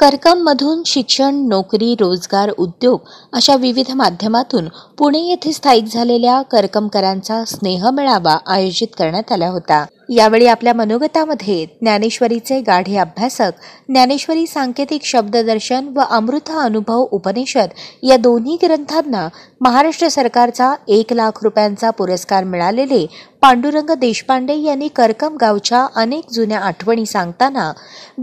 करकममधून शिक्षण नोकरी रोजगार उद्योग अशा विविध माध्यमातून पुणे येथे स्थायिक झालेल्या करकमकरांचा स्नेह मेळावा आयोजित करण्यात आला होता. यावेळी आपल्या मनोगतामध्ये ज्ञानेश्वरीचे गाढे अभ्यासक ज्ञानेश्वरी सांकेतिक शब्ददर्शन व अमृत अनुभव उपनिषद या दोन्ही ग्रंथांना महाराष्ट्र सरकारचा एक लाख रुपयांचा पुरस्कार मिळालेले पांडुरंग देशपांडे यांनी करकम गावच्या अनेक जुन्या आठवणी सांगताना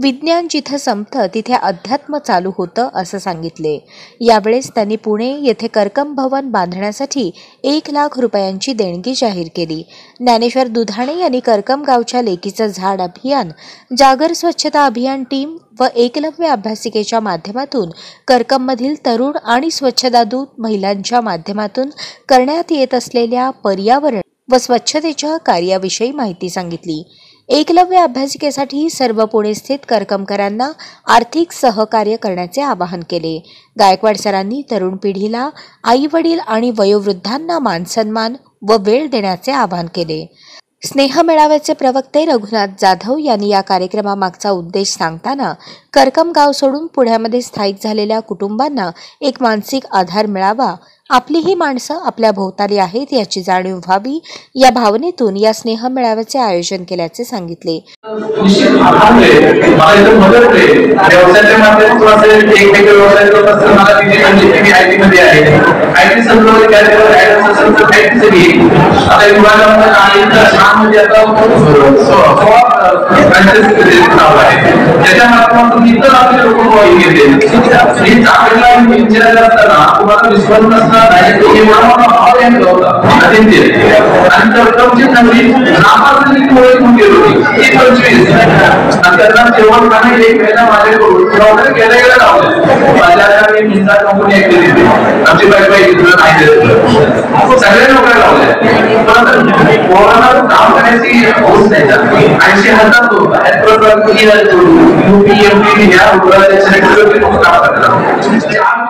विज्ञान जिथं संपतं तिथे अध्यात्म चालू होतं असं सांगितले. यावेळेस त्यांनी पुणे येथे करकम भवन बांधण्यासाठी एक लाख रुपयांची देणगी जाहीर केली. ज्ञानेश्वर दुधाणे यांनी करकम गावच्या लेकीचं झाड अभियान जागर स्वच्छता अभियान टीम व एकलव्य अभ्यासिकेच्या माध्यमातून करकममधील तरुण आणि स्वच्छता दूत महिलांच्या माध्यमातून करण्यात येत असलेल्या पर्यावरण व स्वच्छतेच्या कार्याविषयी माहिती सांगितली. एकलव्य अभ्यासिकेसाठी सर्व पुणे स्थित करकमकरांना आर्थिक सहकार्य करण्याचे आवाहन केले. गायकवाड सरांनी तरुण पिढीला आई वडील आणि वयोवृद्धांना मानसन्मान व वेळ देण्याचे आवाहन केले. स्नेह मेळाव्याचे प्रवक्ते रघुनाथ जाधव यांनी या कार्यक्रमामागचा उद्देश सांगताना करकम गाव सोडून पुण्यामध्ये स्थायिक झालेल्या कुटुंबांना एक मानसिक आधार मिळावा आपली ही माणसं आपल्या भोवताली आहेत याची जाणीव व्हावी या भावनेतून या स्नेह मेळाव्याचे आयोजन केल्याचे सांगितले. असताना त्याच्या माध्यमातून लोक मोबाईल घेते ही चांगला होऊन होती. ती. पंचवीस. आणि जेवण खाणं एक महिना माझ्याकडून माझ्या मी कंपनी एक केली होती. आमची बाई बाई नाही देत कोरोना काम करण्याची नाही ऐंशी हजार लोक युपी या काम करतात.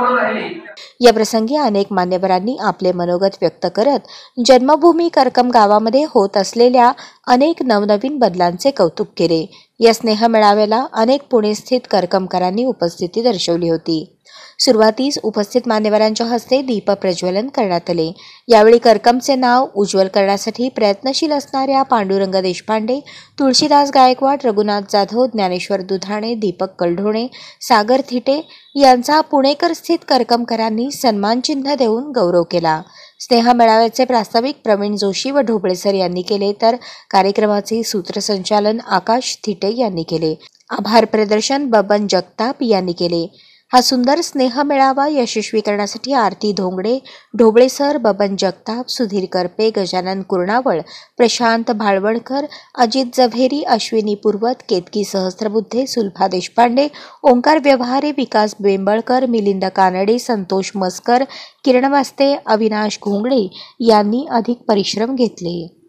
या प्रसंगी अनेक मान्यवरांनी आपले मनोगत व्यक्त करत जन्मभूमी करकम गावामध्ये होत असलेल्या अनेक नवनवीन बदलांचे कौतुक केले. या स्नेह मेळाव्याला अनेक पुणेस्थित करकमकरांनी उपस्थिती दर्शवली होती. सुरुवातीस उपस्थित मान्यवरांच्या हस्ते दीप प्रज्वलन करण्यात आले. यावेळी करकमचे नाव उज्ज्वल करण्यासाठी प्रयत्नशील असणाऱ्या पांडुरंग देशपांडे तुळशीदास गायकवाड रघुनाथ जाधव ज्ञानेश्वर दुधाणे दीपक कलढोणे सागर थिटे यांचा पुणेकर स्थित करकमकरांनी सन्मानचिन्ह देऊन गौरव केला. स्नेह मेळाव्याचे प्रास्ताविक प्रवीण जोशी व ढोबळेसर यांनी केले तर कार्यक्रमाचे सूत्रसंचालन आकाश थिटे यांनी केले. आभार प्रदर्शन बबन जगताप यांनी केले. हा सुंदर स्नेह मेळावा यशस्वी करण्यासाठी आरती धोंगडे ढोबळेसर बबन जगताप सुधीर करपे गजानन कुर्णावळ प्रशांत भाळवणकर अजित जव्हेरी अश्विनी पूर्वत केतकी सहस्त्रबुद्धे सुलभा देशपांडे ओंकार व्यवहारे विकास बेंबळकर मिलिंद कानडे संतोष मस्कर किरण वास्ते अविनाश घोंगडे यांनी अधिक परिश्रम घेतले.